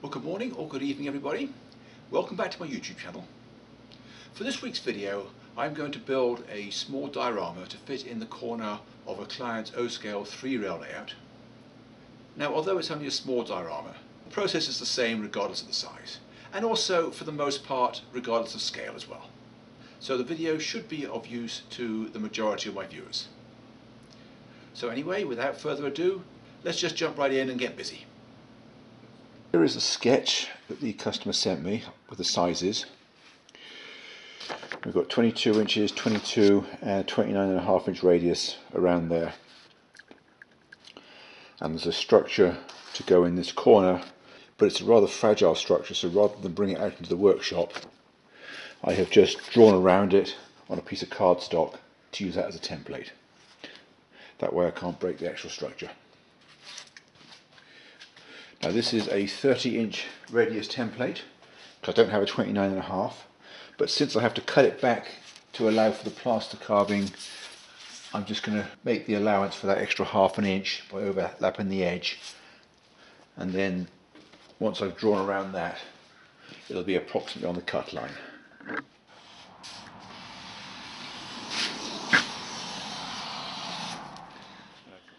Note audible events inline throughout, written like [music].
Well good morning or good evening everybody. Welcome back to my YouTube channel. For this week's video I'm going to build a small diorama to fit in the corner of a client's O-scale 3 rail layout. Now although it's only a small diorama, the process is the same regardless of the size and also for the most part regardless of scale as well. So the video should be of use to the majority of my viewers. So anyway, without further ado, let's just jump right in and get busy. Here is a sketch that the customer sent me with the sizes. We've got 22 inches, 22 and 29 and a half inch radius around there. And there's a structure to go in this corner, but it's a rather fragile structure, so rather than bring it out into the workshop, I have just drawn around it on a piece of cardstock to use that as a template. That way I can't break the actual structure. Now this is a 30 inch radius template because I don't have a 29 and a half but since I have to cut it back to allow for the plaster carving I'm just going to make the allowance for that extra half an inch by overlapping the edge and then once I've drawn around that it'll be approximately on the cut line.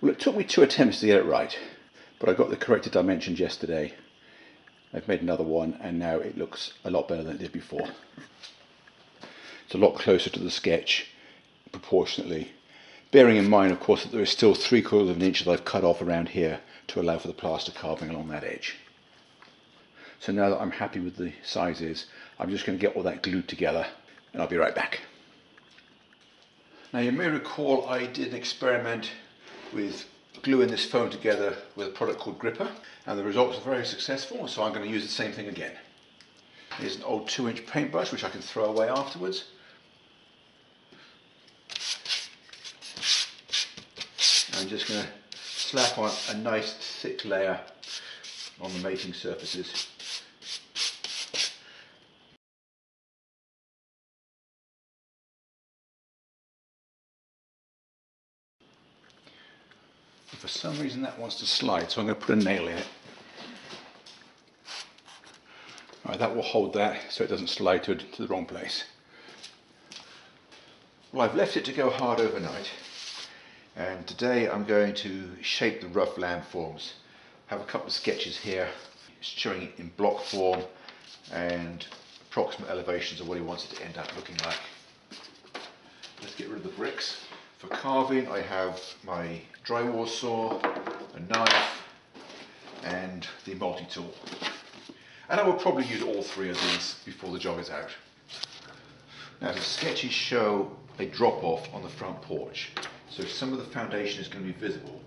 Well it took me two attempts to get it right but I got the corrected dimensions yesterday. I've made another one and now it looks a lot better than it did before. It's a lot closer to the sketch proportionately. Bearing in mind of course that there is still three quarters of an inch that I've cut off around here to allow for the plaster carving along that edge. So now that I'm happy with the sizes, I'm just going to get all that glued together and I'll be right back. Now you may recall I did an experiment with gluing this foam together with a product called Gripper and the results are very successful so I'm going to use the same thing again. Here's an old 2 inch paintbrush which I can throw away afterwards. I'm just going to slap on a nice thick layer on the mating surfaces. for reason that wants to slide, so I'm going to put a nail in it. Right, that will hold that so it doesn't slide to, to the wrong place. Well, I've left it to go hard overnight, and today I'm going to shape the rough landforms. I have a couple of sketches here showing it in block form and approximate elevations of what he wants it to end up looking like. Let's get rid of the bricks. For carving I have my drywall saw, a knife and the multi-tool. And I will probably use all three of these before the job is out. Now the sketches show a drop off on the front porch. So some of the foundation is going to be visible.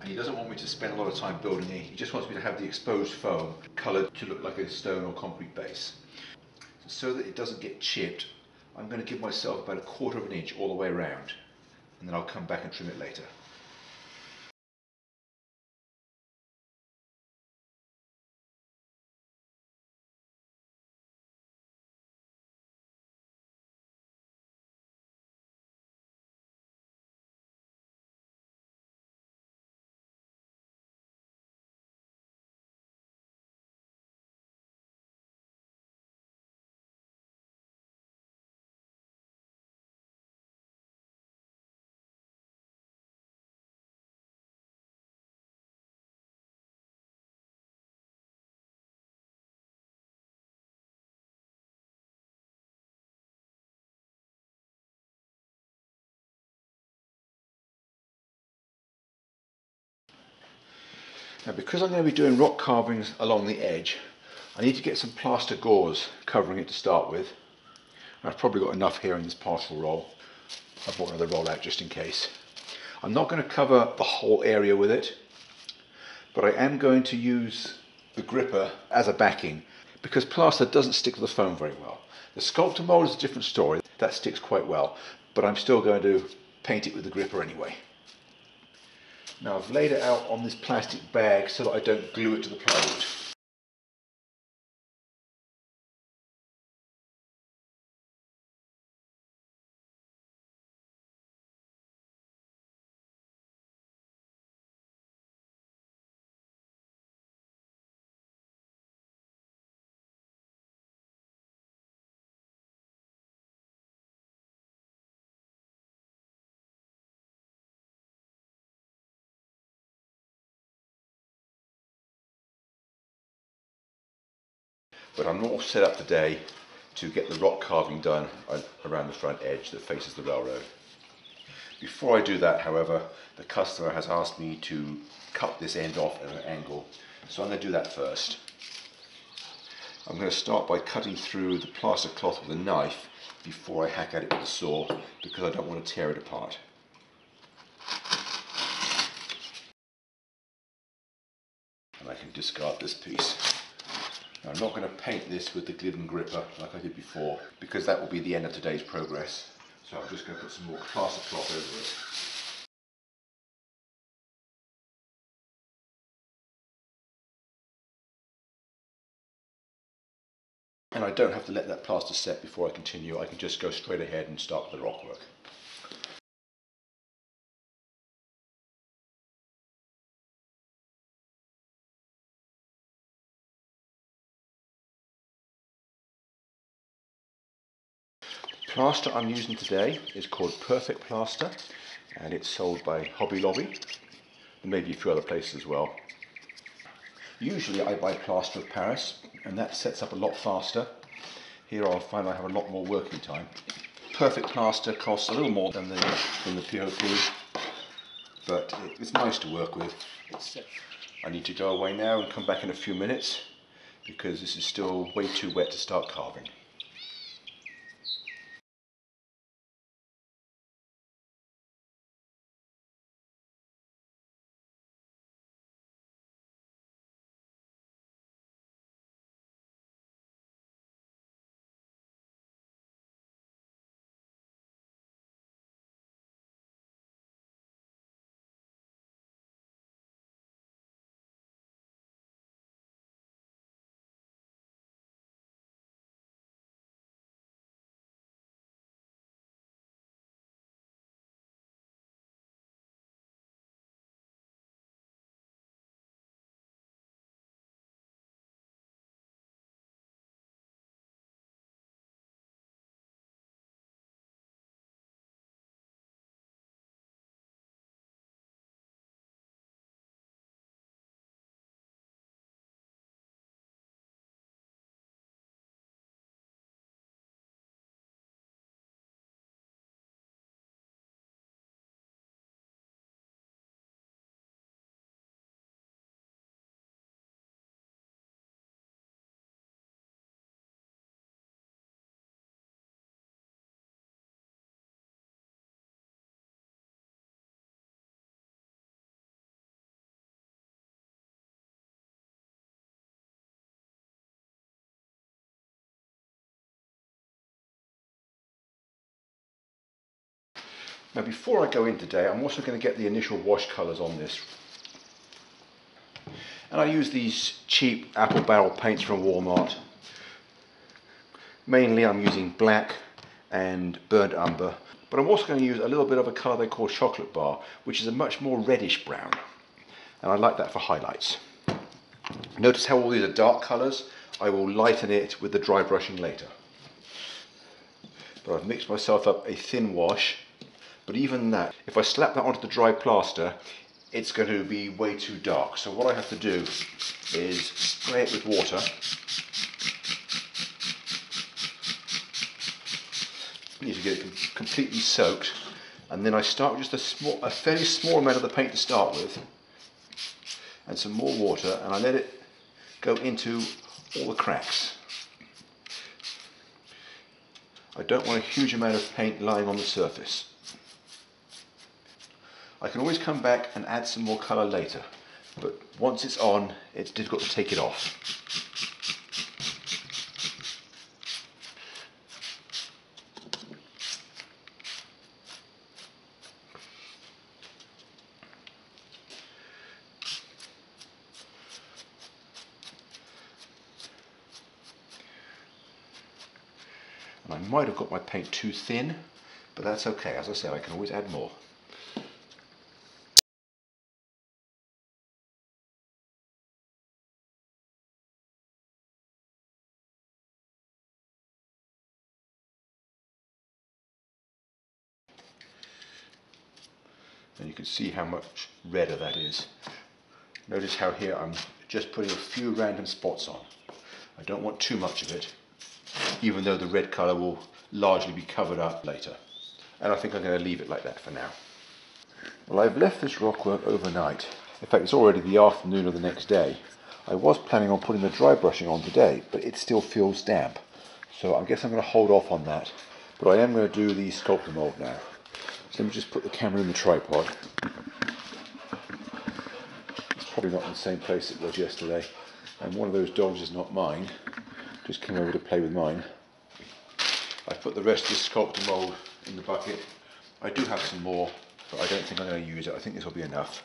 And he doesn't want me to spend a lot of time building it. He just wants me to have the exposed foam coloured to look like a stone or concrete base. So that it doesn't get chipped, I'm going to give myself about a quarter of an inch all the way around and then I'll come back and trim it later. Now because I'm going to be doing rock carvings along the edge, I need to get some plaster gauze covering it to start with. I've probably got enough here in this parcel roll. I brought another roll out just in case. I'm not going to cover the whole area with it, but I am going to use the gripper as a backing because plaster doesn't stick to the foam very well. The Sculptamold is a different story. That sticks quite well, but I'm still going to paint it with the gripper anyway. Now I've laid it out on this plastic bag so that I don't glue it to the plywood. But I'm all set up today to get the rock carving done around the front edge that faces the railroad. Before I do that, however, the customer has asked me to cut this end off at an angle, so I'm going to do that first. I'm going to start by cutting through the plaster cloth with a knife before I hack at it with a saw because I don't want to tear it apart. And I can discard this piece. Now, I'm not going to paint this with the Glidden gripper like I did before because that will be the end of today's progress. So I'm just going to put some more plaster cloth over it. And I don't have to let that plaster set before I continue, I can just go straight ahead and start the rock work. Plaster I'm using today is called Perfect Plaster and it's sold by Hobby Lobby and maybe a few other places as well. Usually I buy plaster of Paris and that sets up a lot faster. Here I'll find I have a lot more working time. Perfect plaster costs a little more than the, than the POP but it's nice to work with. I need to go away now and come back in a few minutes because this is still way too wet to start carving. Now before I go in today, I'm also going to get the initial wash colours on this. And I use these cheap apple barrel paints from Walmart. Mainly I'm using black and burnt umber, but I'm also going to use a little bit of a colour they call chocolate bar, which is a much more reddish brown. And I like that for highlights. Notice how all these are dark colours. I will lighten it with the dry brushing later. But I've mixed myself up a thin wash but even that, if I slap that onto the dry plaster, it's going to be way too dark. So what I have to do is spray it with water. You need to get it completely soaked. And then I start with just a, small, a fairly small amount of the paint to start with. And some more water. And I let it go into all the cracks. I don't want a huge amount of paint lying on the surface. I can always come back and add some more colour later, but once it's on, it's difficult to take it off. And I might have got my paint too thin, but that's okay. As I say, I can always add more. Can see how much redder that is. Notice how here I'm just putting a few random spots on. I don't want too much of it, even though the red colour will largely be covered up later. And I think I'm going to leave it like that for now. Well, I've left this rockwork overnight. In fact, it's already the afternoon of the next day. I was planning on putting the dry brushing on today, but it still feels damp. So I guess I'm going to hold off on that. But I am going to do the Sculptamold now. So let me just put the camera in the tripod. It's probably not in the same place it was yesterday. And one of those dogs is not mine. Just came over to play with mine. I've put the rest of the Sculptamold in the bucket. I do have some more, but I don't think I'm going to use it. I think this will be enough.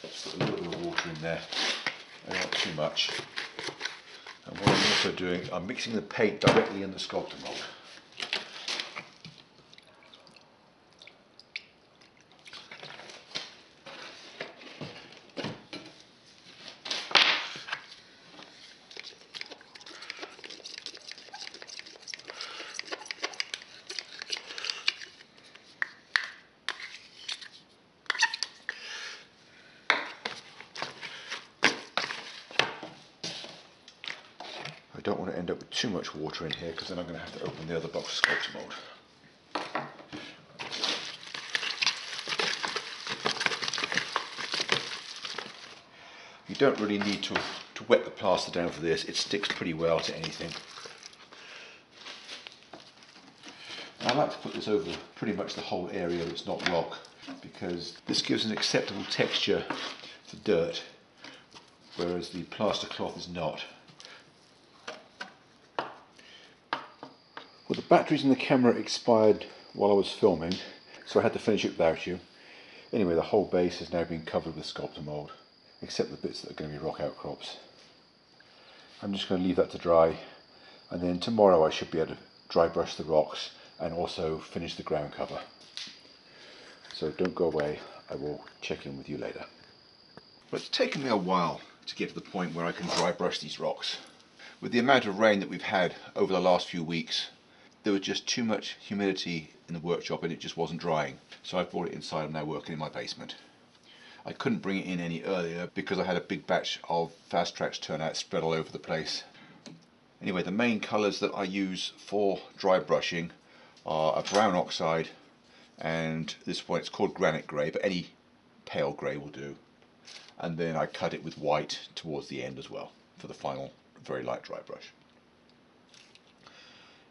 Just put a little bit of water in there, uh, not too much. And what I'm also doing, I'm mixing the paint directly in the Sculptamold. Too much water in here because then I'm going to have to open the other box of Sculptamold. You don't really need to, to wet the plaster down for this, it sticks pretty well to anything. I like to put this over pretty much the whole area that's not rock because this gives an acceptable texture to dirt whereas the plaster cloth is not. The batteries in the camera expired while I was filming, so I had to finish it without you. Anyway, the whole base has now been covered with Sculptamold, except the bits that are going to be rock outcrops. I'm just going to leave that to dry, and then tomorrow I should be able to dry brush the rocks and also finish the ground cover. So don't go away, I will check in with you later. But it's taken me a while to get to the point where I can dry brush these rocks. With the amount of rain that we've had over the last few weeks, there was just too much humidity in the workshop and it just wasn't drying. So I brought it inside. I'm now working in my basement. I couldn't bring it in any earlier because I had a big batch of Fast Tracks turnout spread all over the place. Anyway, the main colours that I use for dry brushing are a brown oxide and this one it's called granite grey but any pale grey will do and then I cut it with white towards the end as well for the final very light dry brush.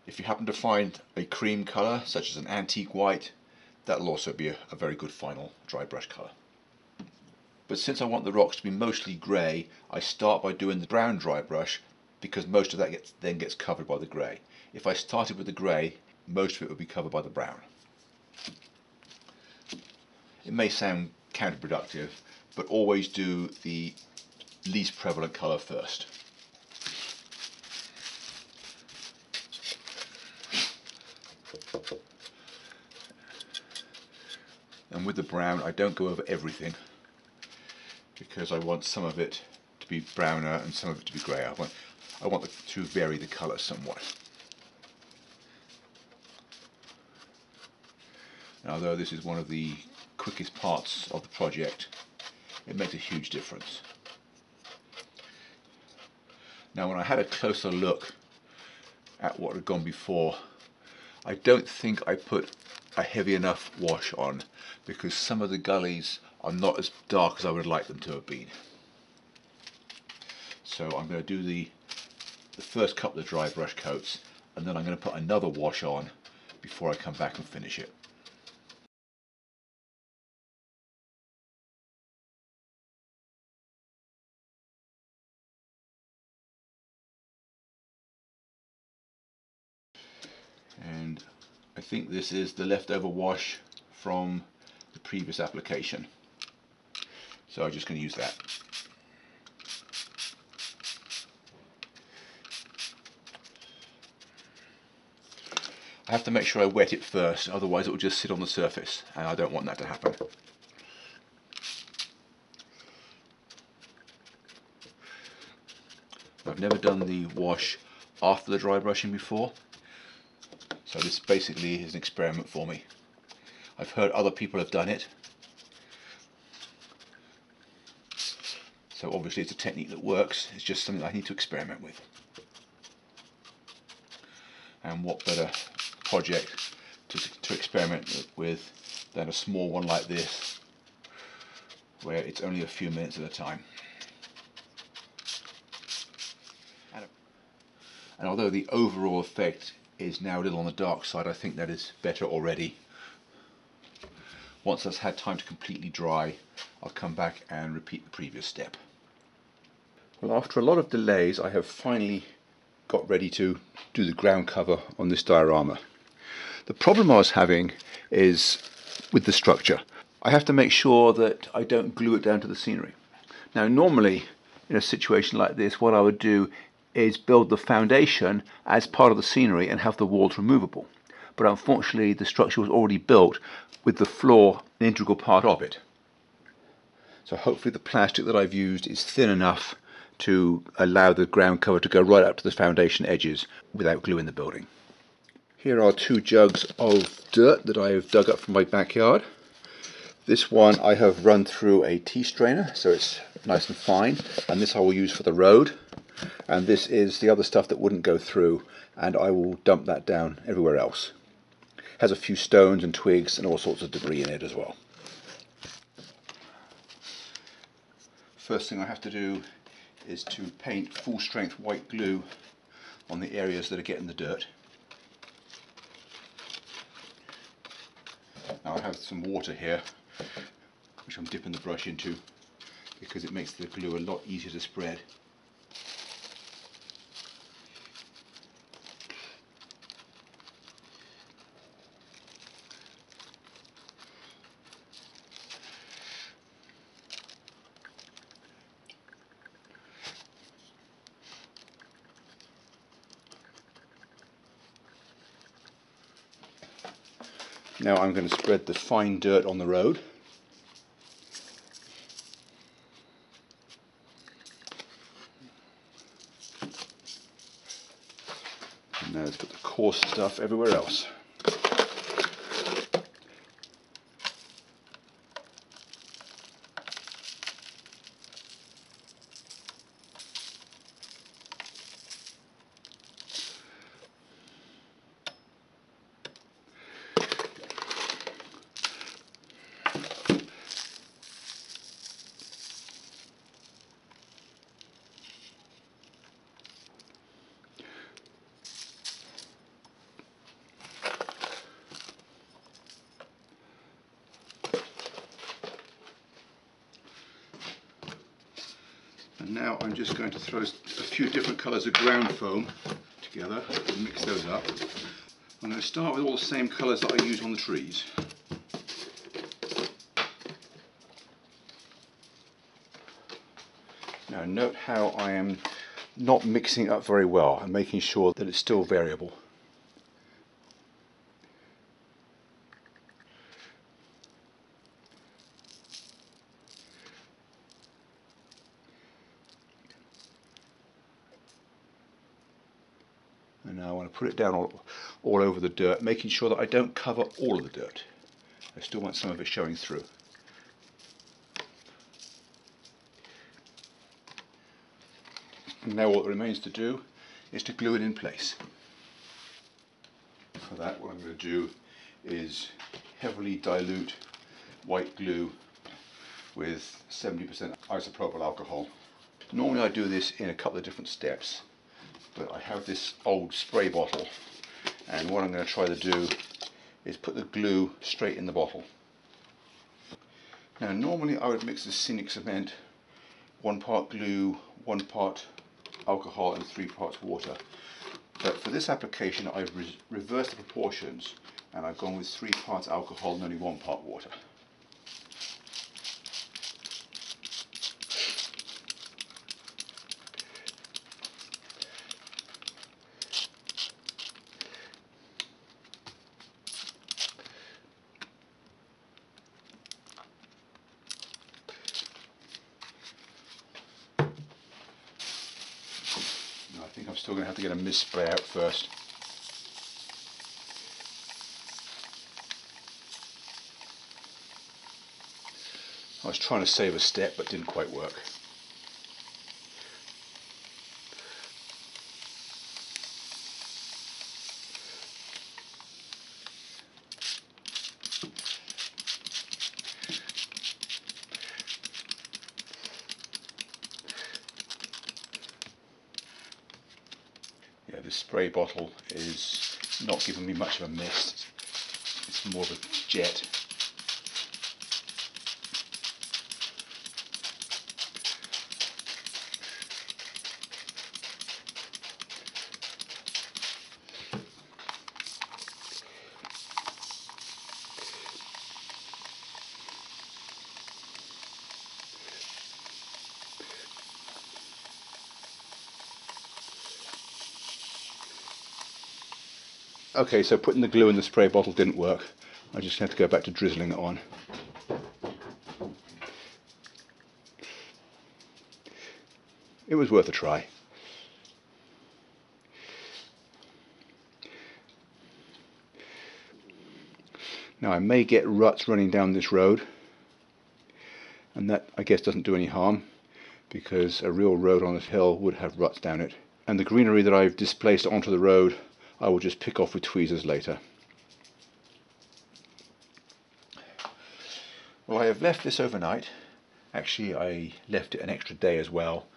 If you happen to find a cream colour, such as an antique white, that'll also be a, a very good final dry brush colour. But since I want the rocks to be mostly grey, I start by doing the brown dry brush because most of that gets, then gets covered by the grey. If I started with the grey, most of it would be covered by the brown. It may sound counterproductive, but always do the least prevalent colour first. And with the brown, I don't go over everything because I want some of it to be browner and some of it to be grey. I want, I want to vary the colour somewhat. Now, although this is one of the quickest parts of the project, it makes a huge difference. Now, when I had a closer look at what had gone before, I don't think I put a heavy enough wash on because some of the gullies are not as dark as I would like them to have been. So I'm going to do the, the first couple of dry brush coats and then I'm going to put another wash on before I come back and finish it. I think this is the leftover wash from the previous application. So I'm just going to use that. I have to make sure I wet it first otherwise it will just sit on the surface and I don't want that to happen. I've never done the wash after the dry brushing before so this basically is an experiment for me. I've heard other people have done it. So obviously it's a technique that works, it's just something I need to experiment with. And what better project to, to experiment with than a small one like this, where it's only a few minutes at a time. And although the overall effect is now a little on the dark side, I think that is better already. Once that's had time to completely dry, I'll come back and repeat the previous step. Well, after a lot of delays, I have finally got ready to do the ground cover on this diorama. The problem I was having is with the structure. I have to make sure that I don't glue it down to the scenery. Now, normally in a situation like this, what I would do is build the foundation as part of the scenery and have the walls removable. But unfortunately, the structure was already built with the floor an integral part of it. So hopefully the plastic that I've used is thin enough to allow the ground cover to go right up to the foundation edges without gluing the building. Here are two jugs of dirt that I have dug up from my backyard. This one I have run through a tea strainer so it's nice and fine and this I will use for the road and this is the other stuff that wouldn't go through and I will dump that down everywhere else. It has a few stones and twigs and all sorts of debris in it as well. First thing I have to do is to paint full strength white glue on the areas that are getting the dirt. Now I have some water here which I'm dipping the brush into because it makes the glue a lot easier to spread. Now I'm going to spread the fine dirt on the road. And now let's put the coarse stuff everywhere else. And now I'm just going to throw a few different colours of ground foam together and mix those up. I'm going to start with all the same colours that I use on the trees. Now note how I am not mixing it up very well and making sure that it's still variable. and now I want to put it down all, all over the dirt making sure that I don't cover all of the dirt. I still want some of it showing through. And now what remains to do is to glue it in place. For that what I'm going to do is heavily dilute white glue with 70% isopropyl alcohol. Normally I do this in a couple of different steps but I have this old spray bottle and what I'm going to try to do is put the glue straight in the bottle. Now normally I would mix the scenic cement, one part glue, one part alcohol and three parts water. But for this application I've re reversed the proportions and I've gone with three parts alcohol and only one part water. think I'm going to mist spray out first. I was trying to save a step but didn't quite work. Yeah, the spray bottle is not giving me much of a mist. It's more of a jet. Okay, so putting the glue in the spray bottle didn't work. I just had to go back to drizzling it on. It was worth a try. Now I may get ruts running down this road and that I guess doesn't do any harm because a real road on a hill would have ruts down it. And the greenery that I've displaced onto the road I will just pick off with tweezers later. Well, I have left this overnight. Actually, I left it an extra day as well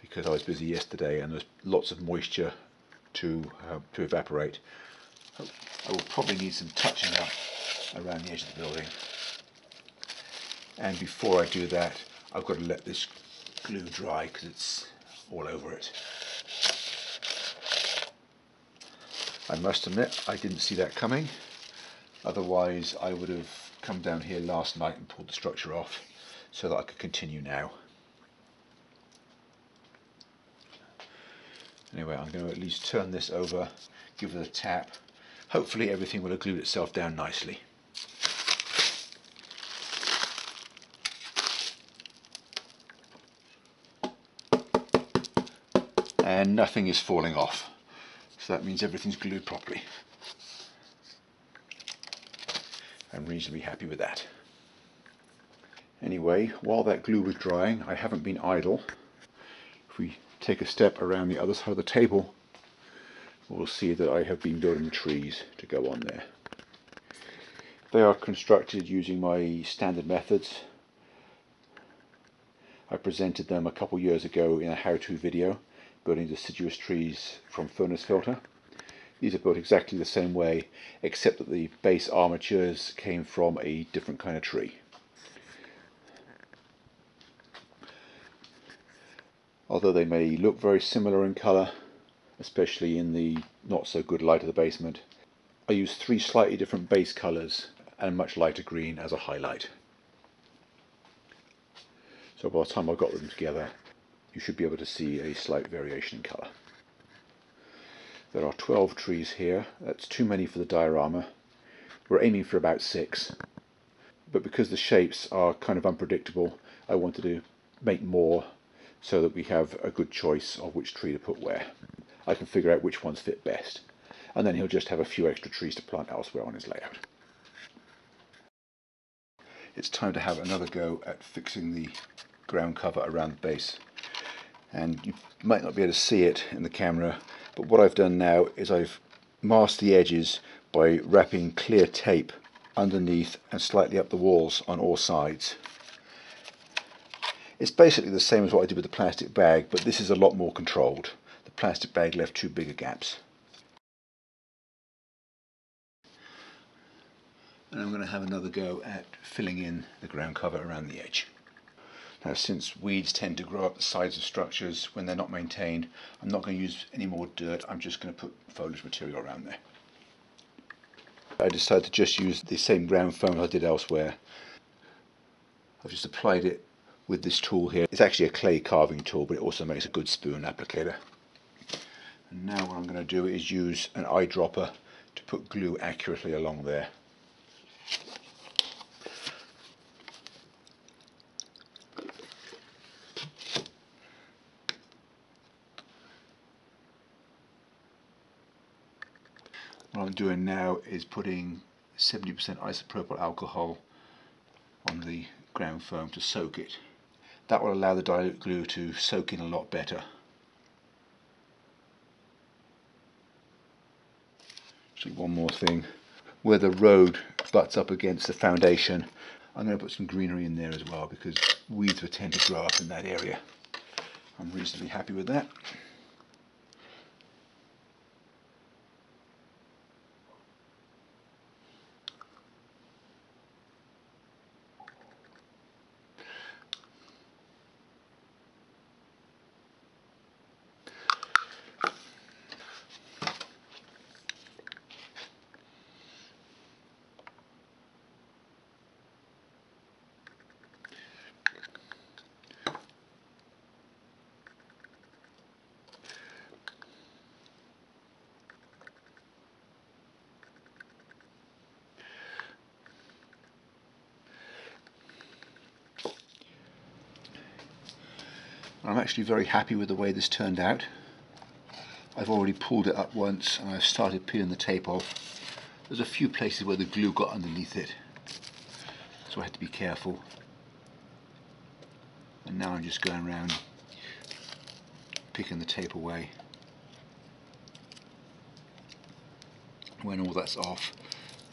because I was busy yesterday and there's lots of moisture to, uh, to evaporate. I will probably need some touching up around the edge of the building. And before I do that, I've got to let this glue dry because it's all over it. I must admit I didn't see that coming otherwise I would have come down here last night and pulled the structure off so that I could continue now. Anyway I'm going to at least turn this over, give it a tap, hopefully everything will have glued itself down nicely. and nothing is falling off. So that means everything's glued properly. I'm reasonably happy with that. Anyway, while that glue was drying, I haven't been idle. If we take a step around the other side of the table, we'll see that I have been building trees to go on there. They are constructed using my standard methods. I presented them a couple years ago in a how-to video building deciduous trees from furnace filter. These are built exactly the same way, except that the base armatures came from a different kind of tree. Although they may look very similar in colour, especially in the not so good light of the basement, I use three slightly different base colours and much lighter green as a highlight. So by the time I got them together, you should be able to see a slight variation in colour. There are 12 trees here, that's too many for the diorama. We're aiming for about six, but because the shapes are kind of unpredictable, I wanted to make more so that we have a good choice of which tree to put where. I can figure out which ones fit best, and then he'll just have a few extra trees to plant elsewhere on his layout. It's time to have another go at fixing the ground cover around the base and you might not be able to see it in the camera but what I've done now is I've masked the edges by wrapping clear tape underneath and slightly up the walls on all sides. It's basically the same as what I did with the plastic bag but this is a lot more controlled. The plastic bag left two bigger gaps. And I'm going to have another go at filling in the ground cover around the edge. Now since weeds tend to grow up the sides of structures when they're not maintained, I'm not going to use any more dirt, I'm just going to put foliage material around there. I decided to just use the same ground foam I did elsewhere. I've just applied it with this tool here. It's actually a clay carving tool but it also makes a good spoon applicator. And now what I'm going to do is use an eyedropper to put glue accurately along there. Doing now is putting 70% isopropyl alcohol on the ground foam to soak it. That will allow the dilute glue to soak in a lot better. Actually one more thing, where the road butts up against the foundation I'm going to put some greenery in there as well because weeds will tend to grow up in that area. I'm reasonably happy with that. I'm actually very happy with the way this turned out. I've already pulled it up once and I've started peeling the tape off. There's a few places where the glue got underneath it, so I had to be careful. And now I'm just going around picking the tape away. When all that's off,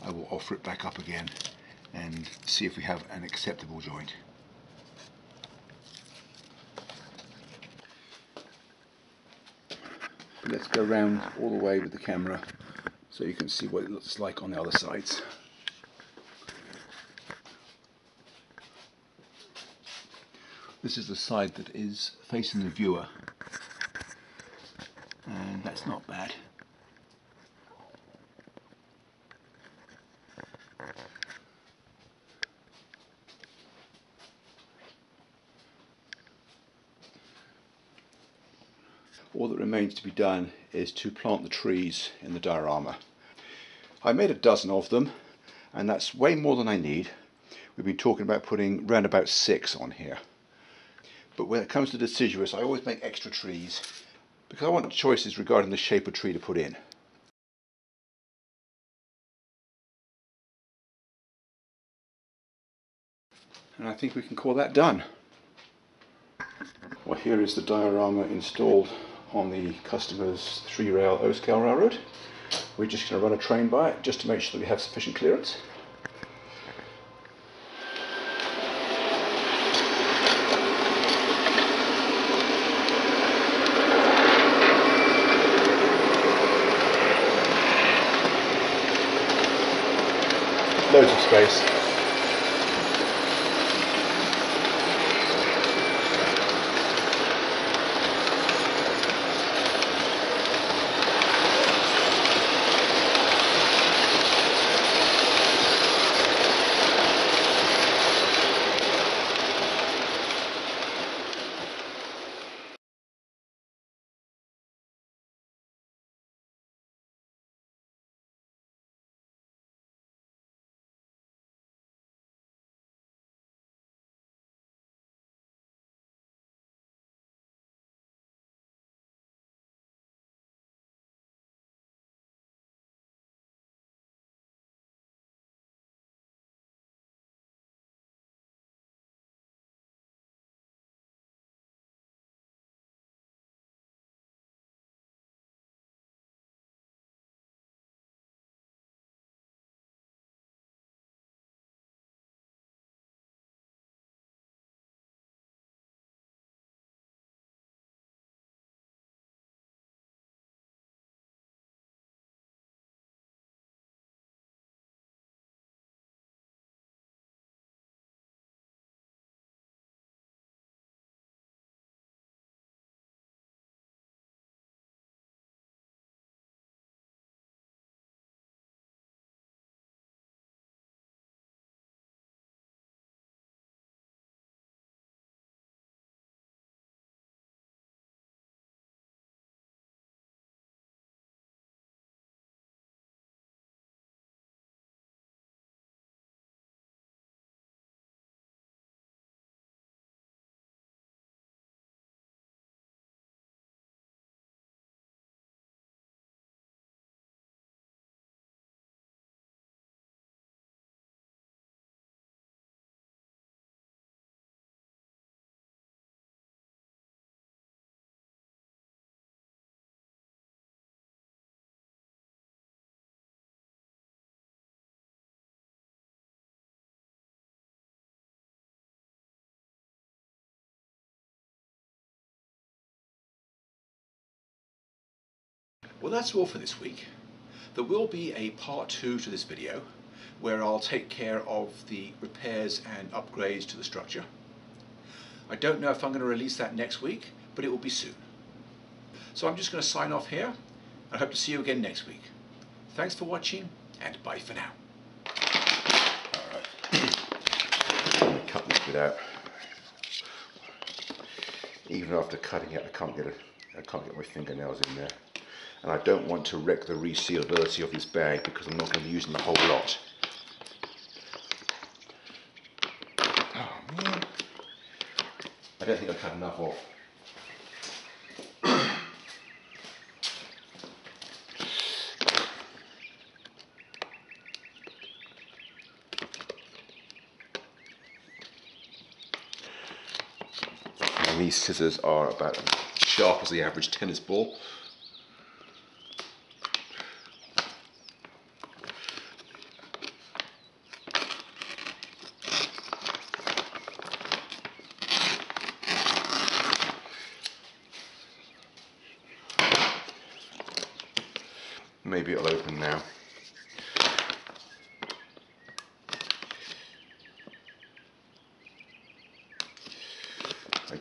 I will offer it back up again and see if we have an acceptable joint. Let's go around all the way with the camera so you can see what it looks like on the other sides. This is the side that is facing the viewer and that's not bad. Remains to be done is to plant the trees in the diorama. I made a dozen of them and that's way more than I need. We've been talking about putting round about six on here. But when it comes to deciduous I always make extra trees because I want choices regarding the shape of tree to put in. And I think we can call that done. Well here is the diorama installed on the customer's three rail O scale railroad. We're just going to run a train by it just to make sure that we have sufficient clearance. Loads of space. Well that's all for this week. There will be a part two to this video where I'll take care of the repairs and upgrades to the structure. I don't know if I'm going to release that next week, but it will be soon. So I'm just going to sign off here. I hope to see you again next week. Thanks for watching and bye for now. Alright, [clears throat] cut this bit out. Even after cutting it, I can't get it. I can't get my fingernails in there and I don't want to wreck the resealability of this bag because I'm not going to be using the whole lot. Oh, man. I don't think I've cut enough off. these [clears throat] scissors are about as sharp as the average tennis ball.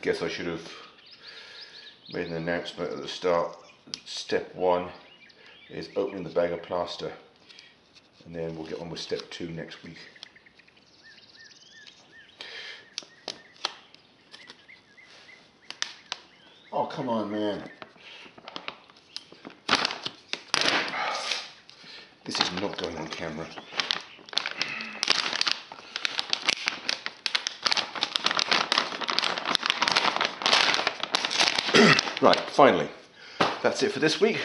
Guess I should have made an announcement at the start. Step one is opening the bag of plaster and then we'll get on with step two next week. Oh, come on, man. This is not going on camera. Right, finally, that's it for this week.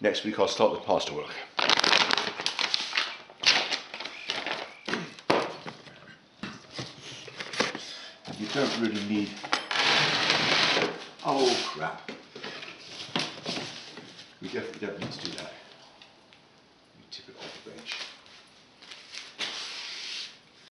Next week I'll start the plaster work. You don't really need... Oh crap. We definitely don't need to do that.